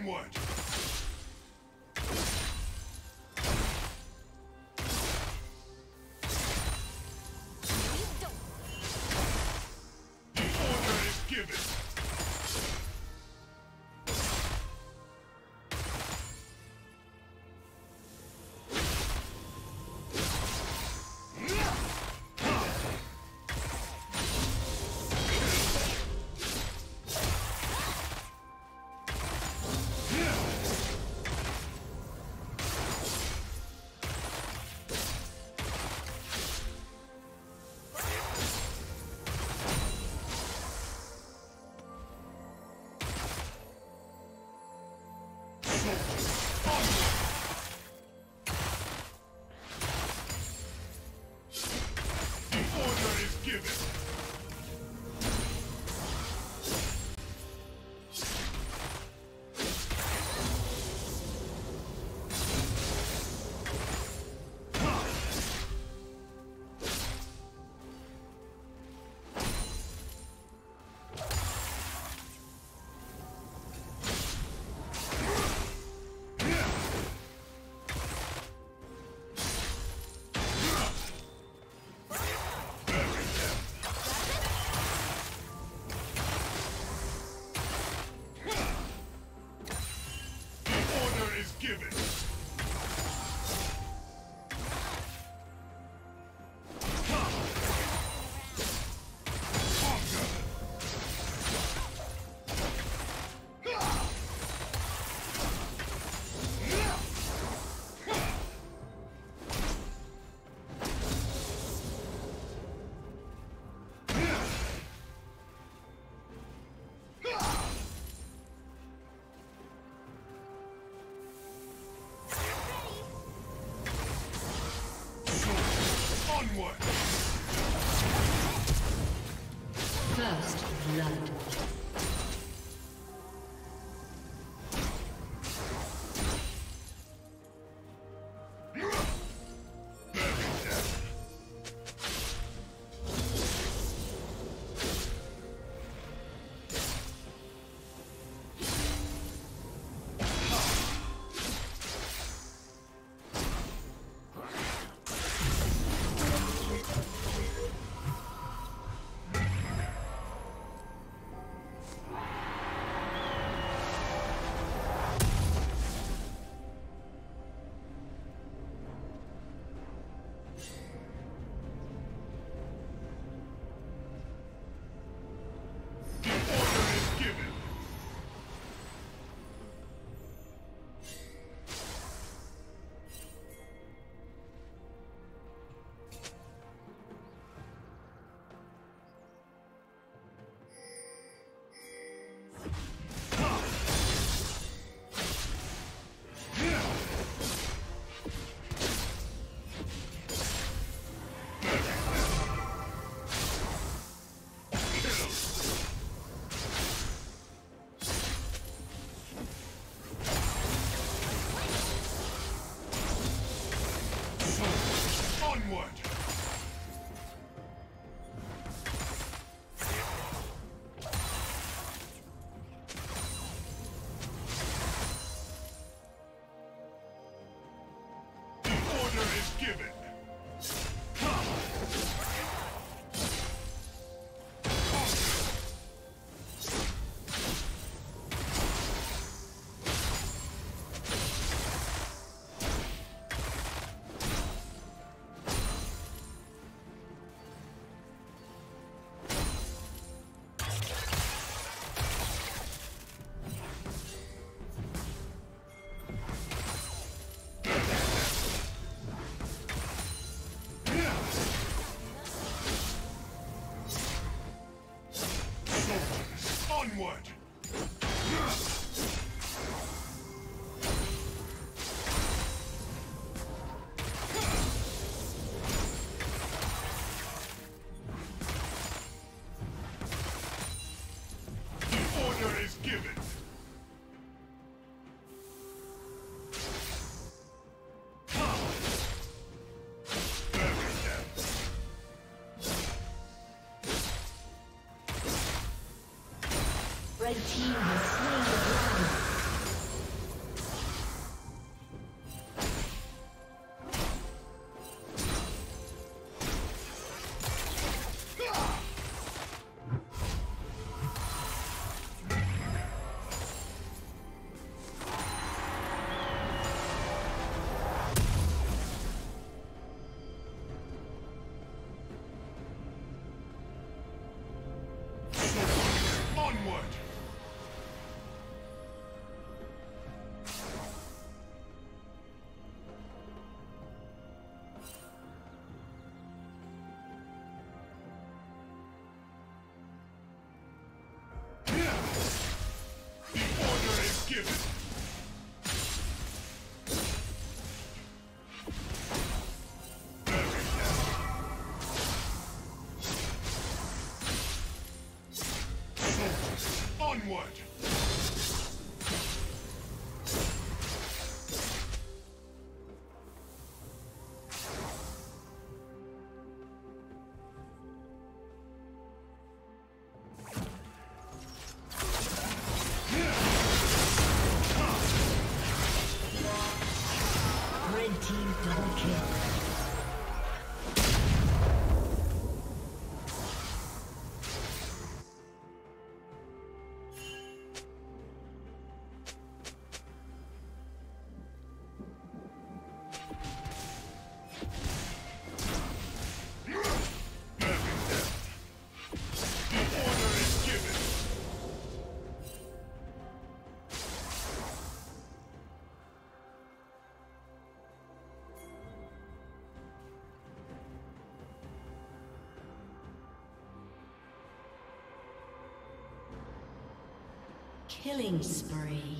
Onward! Onward! Red team has slain the dragon. onward! Killing spree.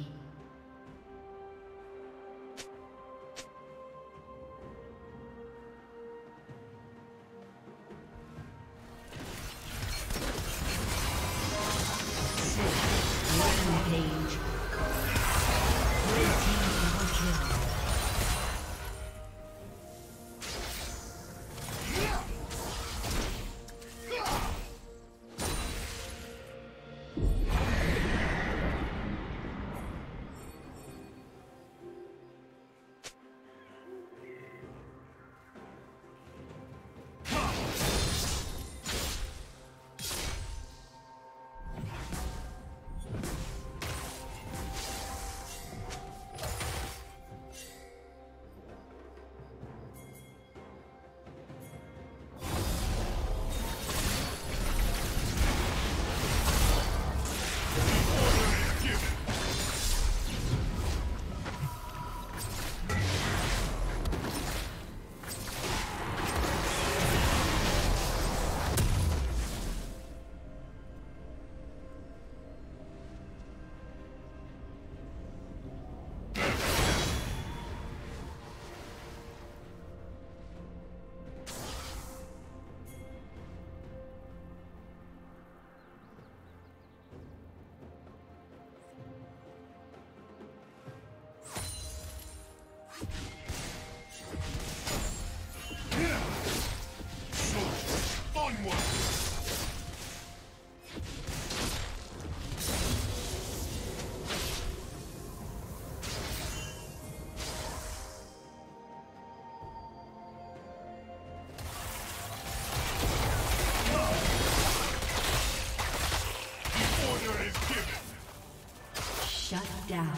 now.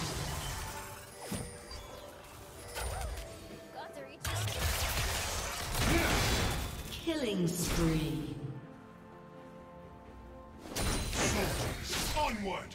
Killing spree. Onward!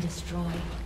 destroyed.